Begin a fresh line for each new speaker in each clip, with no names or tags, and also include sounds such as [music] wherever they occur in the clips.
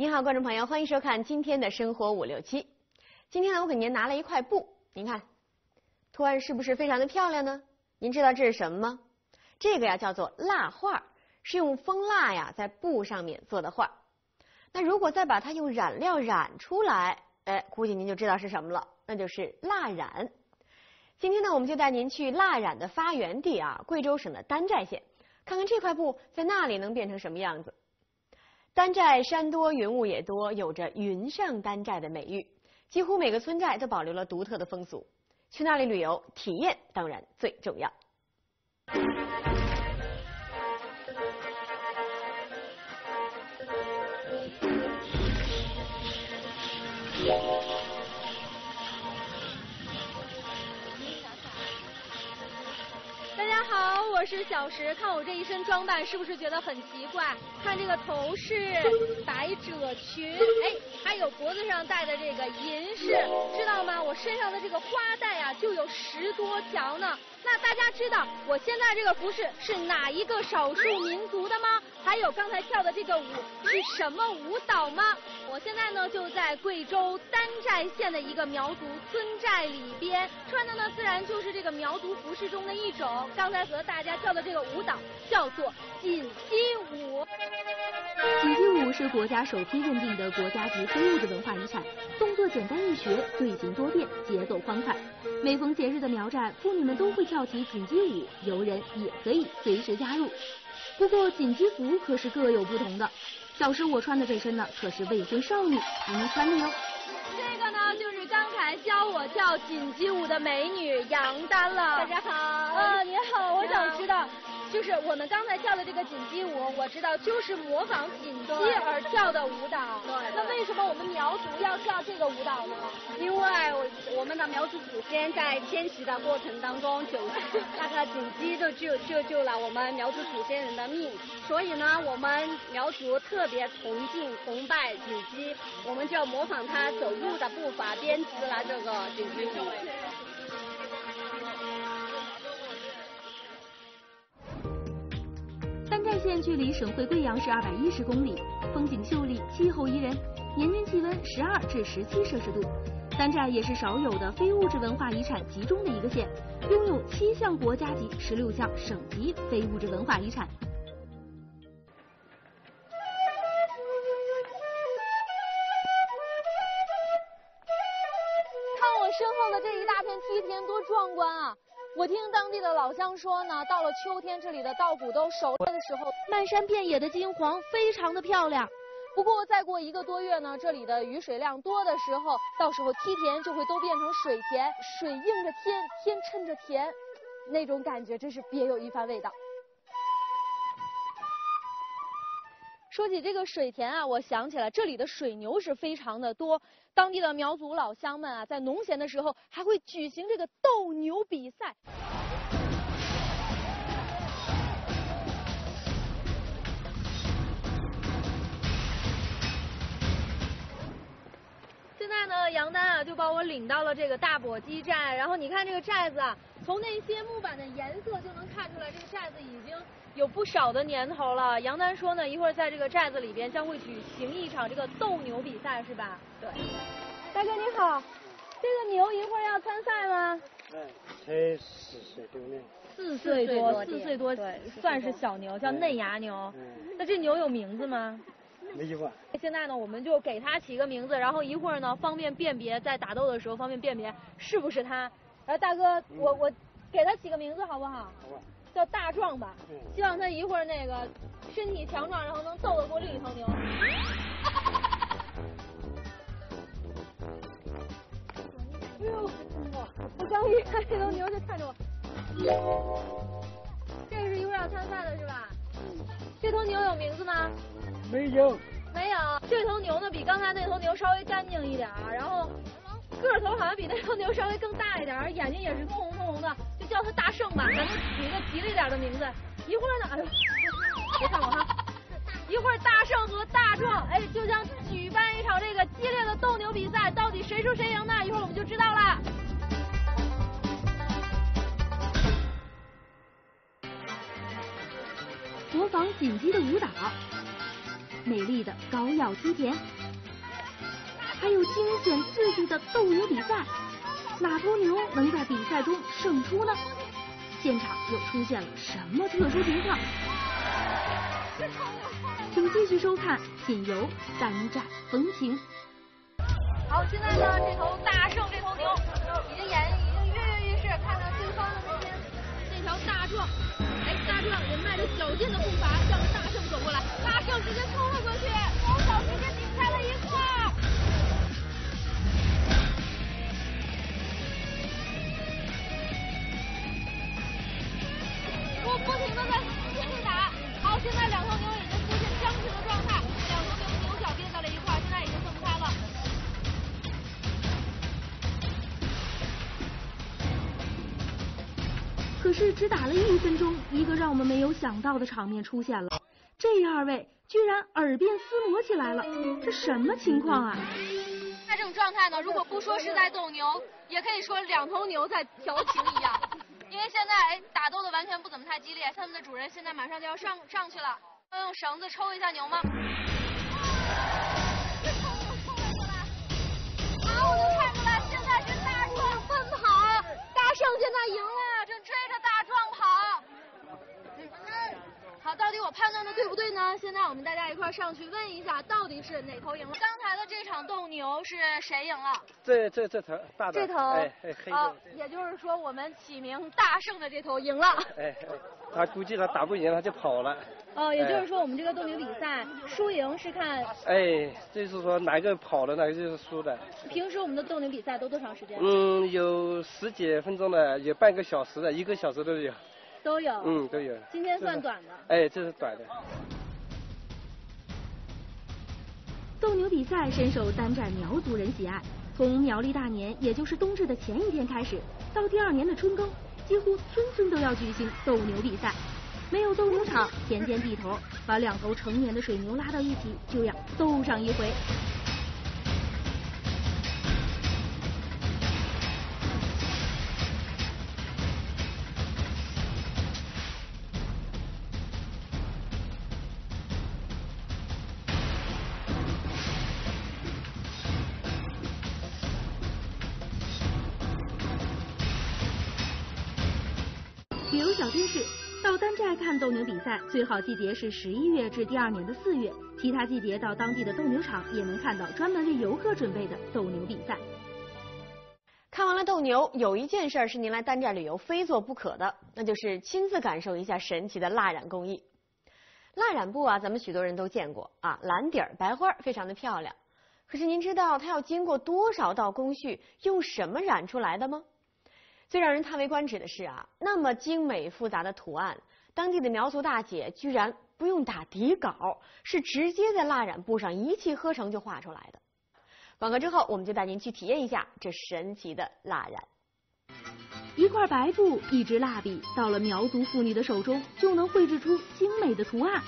您好，观众朋友，欢迎收看今天的生活五六七。今天呢，我给您拿了一块布，您看，图案是不是非常的漂亮呢？您知道这是什么吗？这个呀叫做蜡画，是用蜂蜡呀在布上面做的画。那如果再把它用染料染出来，哎，估计您就知道是什么了，那就是蜡染。今天呢，我们就带您去蜡染的发源地啊，贵州省的丹寨县，看看这块布在那里能变成什么样子。丹寨山多云雾也多，有着“云上丹寨”的美誉，几乎每个村寨都保留了独特的风俗。去那里旅游体验当然最重要。
十，小时。看我这一身装扮，是不是觉得很奇怪？看这个头饰、百褶裙，哎，还有脖子上戴的这个银饰，知道吗？我身上的这个花带啊，就有十多条呢。那大家知道我现在这个服饰是哪一个少数民族的吗？还有刚才跳的这个舞是什么舞蹈吗？我现在呢就在贵州丹寨县的一个苗族村寨里边，穿的呢自然就是这个苗族服饰中的一种。刚才和大家跳的这个舞蹈叫做锦鸡舞。
锦鸡舞是国家首批认定的国家级非物质文化遗产，动作简单易学，队形多变，节奏欢快。每逢节日的苗寨，妇女们都会跳起锦鸡舞，游人也可以随时加入。不过锦鸡服可是各有不同的。小时我穿的这身呢，可是未婚少女才能穿的哟。
这个呢，就是刚才教我跳锦鸡舞的美女杨丹了。
大家好。
啊，你好，我想知道。就是我们刚才跳的这个锦鸡舞，我知道就是模仿锦鸡而跳的舞蹈。
对。
那为什么我们苗族要跳这个舞蹈呢？
因为我们的苗族祖先在迁徙的过程当中，就那个锦鸡就救救救了我们苗族祖先人的命，所以呢，我们苗族特别崇敬崇拜锦鸡，我们就要模仿它走路的步伐，编织了这个锦鸡舞。
县距离省会贵阳市二百一十公里，风景秀丽，气候宜人，年均气温十二至十七摄氏度。三寨也是少有的非物质文化遗产集中的一个县，拥有七项国家级、十六项省级非物质文化遗产。
秋天，这里的稻谷都熟了的时候，漫山遍野的金黄，非常的漂亮。不过再过一个多月呢，这里的雨水量多的时候，到时候梯田就会都变成水田，水映着天，天衬着田，那种感觉真是别有一番味道。说起这个水田啊，我想起来这里的水牛是非常的多。当地的苗族老乡们啊，在农闲的时候还会举行这个斗牛比赛。在呢，杨丹啊就把我领到了这个大簸箕寨，然后你看这个寨子啊，从那些木板的颜色就能看出来，这个寨子已经有不少的年头了。杨丹说呢，一会儿在这个寨子里边将会举行一场这个斗牛比赛，是吧？
对。
大哥你好，这个牛一会儿要参赛吗？
哎，才四岁多呢。
四岁多，四岁多算是小牛，叫嫩芽牛。
嗯。
那这牛有名字吗？[laughs]
没习惯。
现在呢，我们就给它起个名字，然后一会儿呢，方便辨别，在打斗的时候方便辨别是不是它。哎，大哥，我我给它起个名字好不好？
好吧。
叫大壮吧。嗯。希望它一会儿那个身体强壮，然后能斗得过另一头牛。哎呦，我刚一看这头牛就看着我。这个是一会儿要参赛的是吧？这头牛有名字吗？
没有。
没有。这头牛呢，比刚才那头牛稍微干净一点儿，然后个头好像比那头牛稍微更大一点儿，眼睛也是通红通红的，就叫它大圣吧，咱们取一个吉利点的名字。一会儿呢，哎呦，别看我哈。一会儿大圣和大壮，哎，就将举办一场这个激烈的斗牛比赛，到底谁输谁赢呢？一会儿我们就知道了。
模仿锦鸡的舞蹈，美丽的膏药梯田，还有惊险刺激的斗牛比赛，哪头牛能在比赛中胜出呢？现场又出现了什么特殊情况？请继续收看《品游山寨风情》。
好，现在呢，这头大圣这头牛已经演已经跃跃欲试，看到对方的那边那条大壮，哎，大壮也迈着矫健的步伐大圣直接冲了过去，双脚直接顶开了一块儿。不不停的在拼命打，好，现在两头牛已经出现僵持的状态，两头牛牛角别在了一块，现在已经分不开了。
可是只打了一分钟，一个让我们没有想到的场面出现了，二位居然耳鬓厮磨起来了，这什么情况啊？
他这种状态呢，如果不说是在斗牛，也可以说两头牛在调情一样。[laughs] 因为现在哎打斗的完全不怎么太激烈，他们的主人现在马上就要上上去了，要用绳子抽一下牛吗？[laughs] 啊，我能看出来，现在是大壮奔跑，大圣现在赢了，正追着大壮跑。好，到底我判断的对不对呢？现在我们大家一块儿上去问一下，到底是哪头赢了？刚才的这场斗牛是谁赢了？
这这这头大的，
这头，
哎哎黑
哦
的，，
也就是说我们起名大圣的这头赢了。
哎哎，他估计他打不赢他就跑了，[laughs]
哦，也就是说我们这个斗牛比赛输赢是看
哎，就是说哪个跑了哪个就是输的。
平时我们的斗牛比赛都多长时间？
嗯，有十几分钟的，有半个小时的，一个小时都有，
都有。
嗯，都有。
今天算短的。
哎，这是短的。
斗牛比赛深受丹寨苗族人喜爱，从苗历大年，也就是冬至的前一天开始，到第二年的春耕，几乎村村都要举行斗牛比赛。没有斗牛场，田间地头，把两头成年的水牛拉到一起，就要斗上一回。旅游小贴士：到丹寨看斗牛比赛，最好季节是十一月至第二年的四月，其他季节到当地的斗牛场也能看到专门为游客准备的斗牛比赛。
看完了斗牛，有一件事是您来丹寨旅游非做不可的，那就是亲自感受一下神奇的蜡染工艺。蜡染布啊，咱们许多人都见过啊，蓝底儿白花，非常的漂亮。可是您知道它要经过多少道工序，用什么染出来的吗？最让人叹为观止的是啊，那么精美复杂的图案，当地的苗族大姐居然不用打底稿，是直接在蜡染布上一气呵成就画出来的。广告之后，我们就带您去体验一下这神奇的蜡染。
一块白布，一支蜡笔，到了苗族妇女的手中，就能绘制出精美的图案。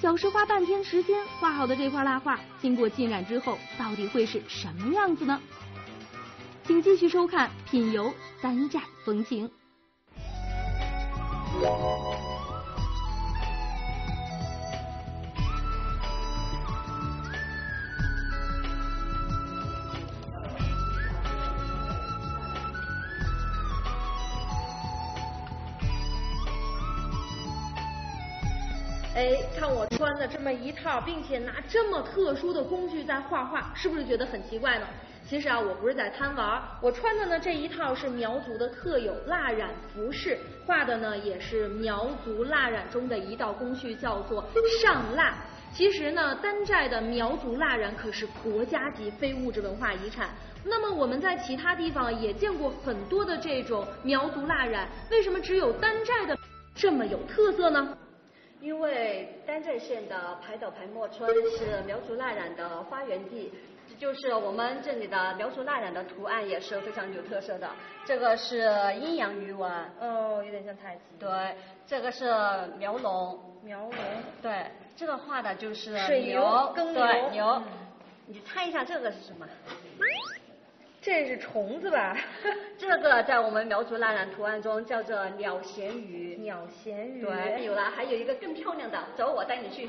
小时花半天时间画好的这块蜡画，经过浸染之后，到底会是什么样子呢？请继续收看《品游丹寨风情》。
哎，看我穿的这么一套，并且拿这么特殊的工具在画画，是不是觉得很奇怪呢？其实啊，我不是在贪玩，我穿的呢这一套是苗族的特有蜡染服饰，画的呢也是苗族蜡染中的一道工序，叫做 [laughs] 上蜡。其实呢，丹寨的苗族蜡染可是国家级非物质文化遗产。那么我们在其他地方也见过很多的这种苗族蜡染，为什么只有丹寨的这么有特色呢？
因为丹寨县的排岛排莫村是苗族蜡染的发源地，这就是我们这里的苗族蜡染的图案也是非常有特色的。这个是阴阳鱼纹，
哦，有点像太极。
对，这个是苗龙，
苗龙。
对，这个画的就是
水牛
牛，
耕牛
对牛
嗯。
你猜一下这个是什么？
这是虫子吧？[laughs]
这个在我们苗族蜡染图案中叫做鸟衔鱼。
鸟衔鱼。
对，有了，还有一个更漂亮的，走，我带你去。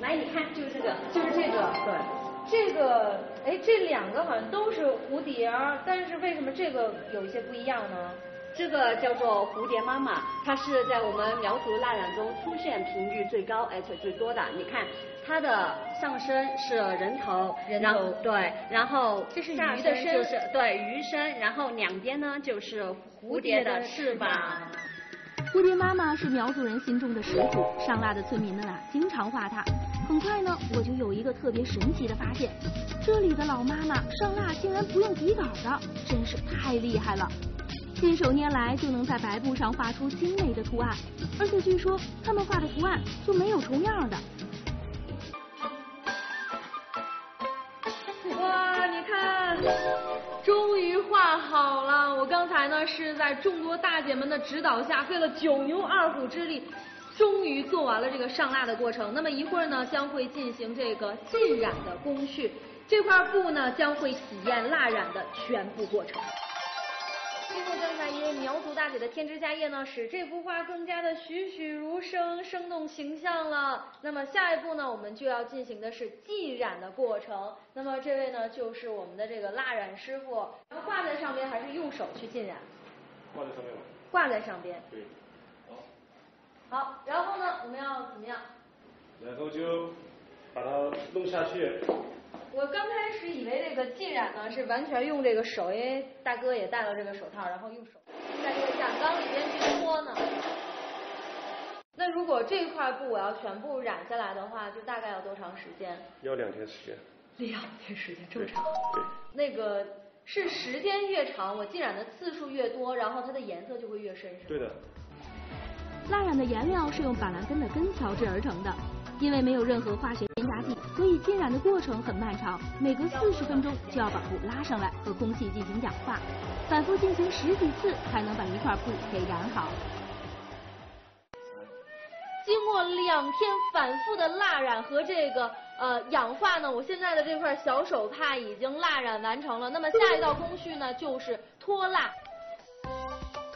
来，你看，就是这个，
就是这个。
对。
这个，哎，这两个好像都是蝴蝶，但是为什么这个有一些不一样呢？
这个叫做蝴蝶妈妈，它是在我们苗族蜡染中出现频率最高而且最多的。你看，它的上身是人头，
人
头对，然后
这是鱼
的身，就是对鱼身，然后两边呢就是蝴蝶的翅膀。
蝴蝶妈妈是苗族人心中的始祖，上蜡的村民们啊，经常画它。很快呢，我就有一个特别神奇的发现，这里的老妈妈上蜡竟然不用底稿的，真是太厉害了！信手拈来就能在白布上画出精美的图案，而且据说他们画的图案就没有重样的。
哇，你看，终于画好了！我刚才呢是在众多大姐们的指导下，费了九牛二虎之力，终于做完了这个上蜡的过程。那么一会儿呢，将会进行这个浸染的工序，这块布呢将会体验蜡染的全部过程。经过刚才一位苗族大姐的添枝加叶呢，使这幅画更加的栩栩如生、生动形象了。那么下一步呢，我们就要进行的是浸染的过程。那么这位呢，就是我们的这个蜡染师傅。挂在上边还是用手去浸染？
挂在上边
挂在上边。
对。
好。然后呢，我们要怎么样？
然后就把它弄下去。
我刚开始以为这个浸染呢是完全用这个手，因为大哥也戴了这个手套，然后用手在这个染缸里边去搓呢。那如果这块布我要全部染下来的话，就大概要多长时间？
要两天时间。
两天时间这么长？
对。
那个是时间越长，我浸染的次数越多，然后它的颜色就会越深，是吗？
对的。
蜡染的颜料是用板蓝根的根调制而成的。因为没有任何化学添加剂，所以浸染的过程很漫长，每隔四十分钟就要把布拉上来和空气进行氧化，反复进行十几次才能把一块布给染好。
经过两天反复的蜡染和这个呃氧化呢，我现在的这块小手帕已经蜡染完成了。那么下一道工序呢，就是脱蜡。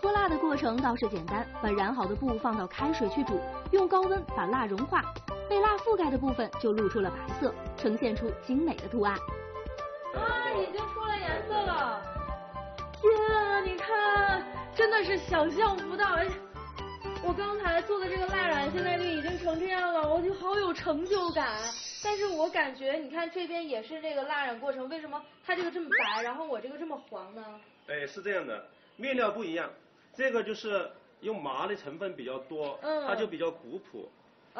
脱蜡的过程倒是简单，把染好的布放到开水去煮，用高温把蜡融化。被蜡覆盖的部分就露出了白色，呈现出精美的图案。
啊，已经出了颜色了！天啊，你看，真的是想象不到！哎，我刚才做的这个蜡染，现在就已经成这样了，我就好有成就感。但是我感觉，你看这边也是这个蜡染过程，为什么它这个这么白，然后我这个这么黄呢？
哎，是这样的，面料不一样，这个就是用麻的成分比较多，嗯，它就比较古朴。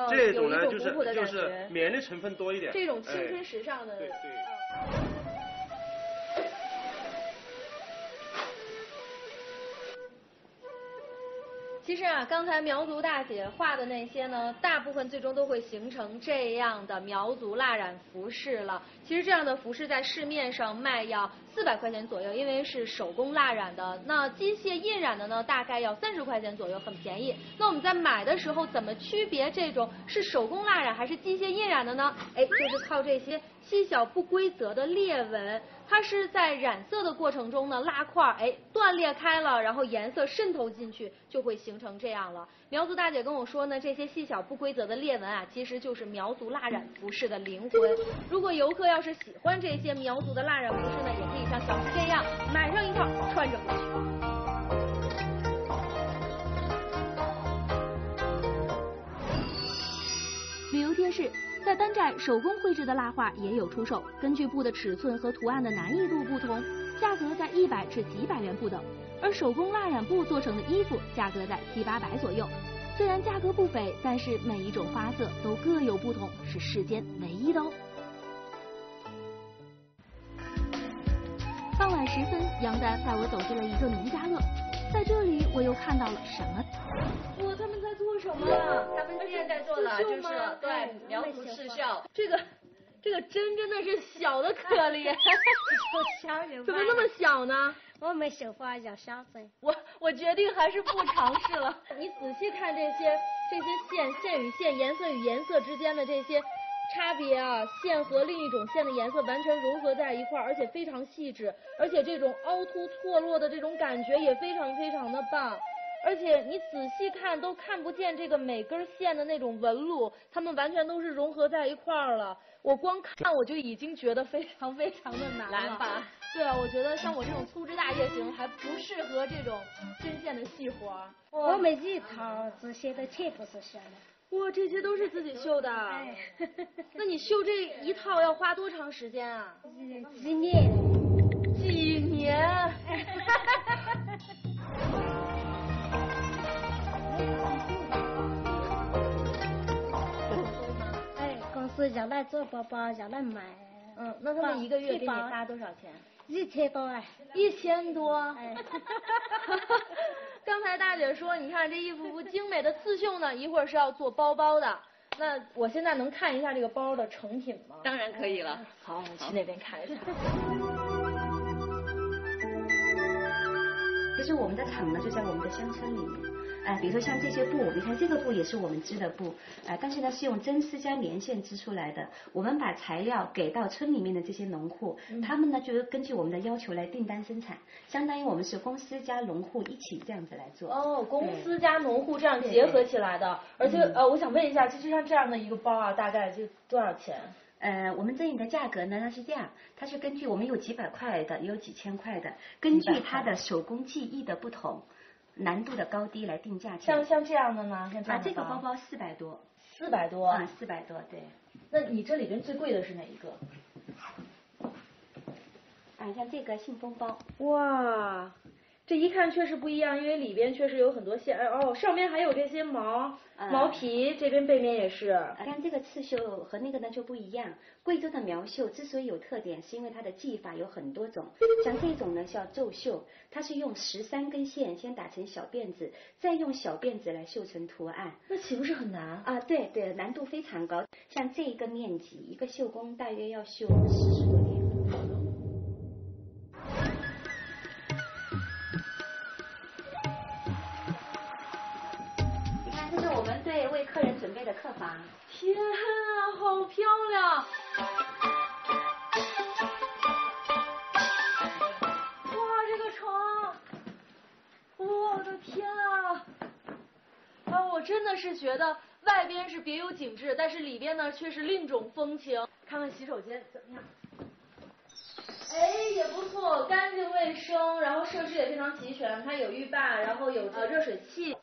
这种呢，就是就是棉的成分多一点，
这种青春时尚的。
对对。
其实啊，刚才苗族大姐画的那些呢，大部分最终都会形成这样的苗族蜡染服饰了。其实这样的服饰在市面上卖要四百块钱左右，因为是手工蜡染的。那机械印染的呢，大概要三十块钱左右，很便宜。那我们在买的时候怎么区别这种是手工蜡染还是机械印染的呢？哎，就是靠这些细小不规则的裂纹。它是在染色的过程中呢，蜡块哎断裂开了，然后颜色渗透进去，就会形成这样了。苗族大姐跟我说呢，这些细小不规则的裂纹啊，其实就是苗族蜡染服饰的灵魂。如果游客要是喜欢这些苗族的蜡染服饰呢，也可以像小石这样买上一套穿着回去。
旅游贴士。在丹寨，手工绘制的蜡画也有出售，根据布的尺寸和图案的难易度不同，价格在一百至几百元不等。而手工蜡染布做成的衣服，价格在七八百左右。虽然价格不菲，但是每一种花色都各有不同，是世间唯一的哦。时分，杨丹带我走进了一个农家乐，在这里我又看到了什么？
哇，他们在做什么？
他们现在在做的就是对苗族刺绣。[laughs]
这个这个针真的是小的可怜，[laughs] 怎么那么小呢？
我没手画小沙子。
我我决定还是不尝试了。你仔细看这些这些线，线与线，颜色与颜色之间的这些。差别啊，线和另一种线的颜色完全融合在一块儿，而且非常细致，而且这种凹凸错落的这种感觉也非常非常的棒。而且你仔细看都看不见这个每根线的那种纹路，它们完全都是融合在一块儿了。我光看我就已经觉得非常非常的难了。
难吧？
对啊，我觉得像我这种粗枝大叶型还不适合这种针线的细活。
我每一套这些的全部是绣的。
哇，这些都是自己绣的。
哎。
那你绣这一套要花多长时间啊？
几年。
几年。
让来做包包，让来卖。
嗯，那他们一个月给你发多少钱？
一千多哎。
一千多。哎。[laughs] 刚才大姐说，你看这一幅幅精美的刺绣呢，一会儿是要做包包的。那我现在能看一下这个包的成品吗？
当然可以了。
好，我去那边看一下。[laughs]
其实我们的厂呢就在我们的乡村里面。哎，比如说像这些布，你看这个布也是我们织的布，哎，但是呢是用真丝加棉线织出来的。我们把材料给到村里面的这些农户，他们呢就是根据我们的要求来订单生产，相当于我们是公司加农户一起这样子来做。
哦，公司加农户这样结合起来的，而且呃，我想问一下，其实像这样的一个包啊，大概就多少钱？
呃，我们这里的价格呢，它是这样，它是根据我们有几百块的，也有几千块的，根据它的手工技艺的不同。难度的高低来定价钱。
像像这样的呢？像
啊，这个包包四百多。
四百多。
啊，四百多，对。
那你这里边最贵的是哪一个？
啊，像这个信封包。
哇。这一看确实不一样，因为里边确实有很多线，哦，上面还有这些毛毛皮，这边背面也是。
但这个刺绣和那个呢就不一样。贵州的苗绣之所以有特点，是因为它的技法有很多种。像这种呢叫皱绣，它是用十三根线先打成小辫子，再用小辫子来绣成图案。
那岂不是很难？
啊，对对，难度非常高。像这一个面积，一个绣工大约要绣四十多天。客房，
天啊，好漂亮！哇，这个床，我的天啊！啊，我真的是觉得外边是别有景致，但是里边呢却是另种风情。看看洗手间怎么样？哎，也不错，干净卫生，然后设施也非常齐全，它有浴霸，然后有呃热水器。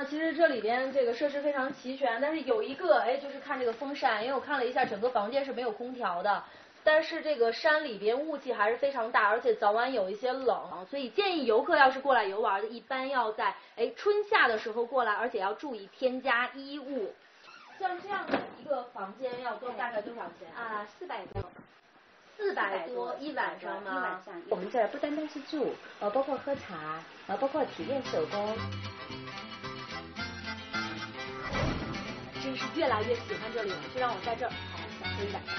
那其实这里边这个设施非常齐全，但是有一个哎，就是看这个风扇，因为我看了一下，整个房间是没有空调的。但是这个山里边雾气还是非常大，而且早晚有一些冷，所以建议游客要是过来游玩的，一般要在哎春夏的时候过来，而且要注意添加衣物。像这样的一个房间要多大概多少钱？
啊，四百多。
四百多一晚上吗？
一晚上。我们这儿不单单是住，呃，包括喝茶，呃，包括体验手工。
真是越来越喜欢这里了，就让我在这儿好好享受一晚上。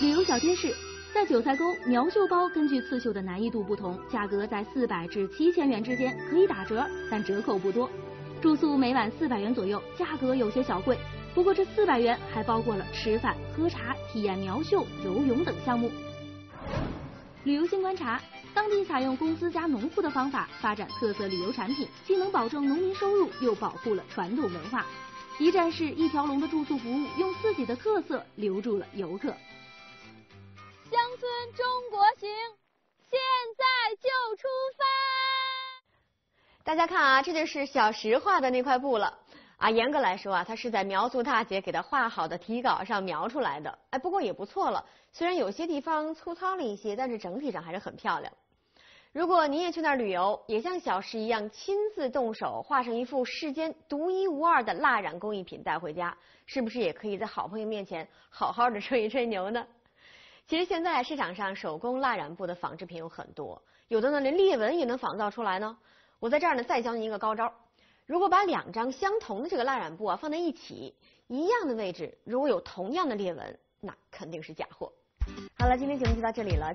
旅游小贴士：在九寨沟，苗绣包根据刺绣的难易度不同，价格在四百至七千元之间，可以打折，但折扣不多。住宿每晚四百元左右，价格有些小贵。不过这四百元还包括了吃饭、喝茶、体验苗绣、游泳等项目。旅游新观察。当地采用公司加农户的方法发展特色旅游产品，既能保证农民收入，又保护了传统文化。一站式一条龙的住宿服务，用自己的特色留住了游客。
乡村中国行，现在就出发！
大家看啊，这就是小石画的那块布了。啊，严格来说啊，它是在苗族大姐给他画好的题稿上描出来的。哎，不过也不错了，虽然有些地方粗糙了一些，但是整体上还是很漂亮。如果你也去那儿旅游，也像小石一样亲自动手画上一幅世间独一无二的蜡染工艺品带回家，是不是也可以在好朋友面前好好的吹一吹牛呢？[laughs] 其实现在市场上手工蜡染布的仿制品有很多，有的呢连裂纹也能仿造出来呢。我在这儿呢再教您一个高招。如果把两张相同的这个蜡染布啊放在一起，一样的位置，如果有同样的裂纹，那肯定是假货。好了，今天节目就到这里了。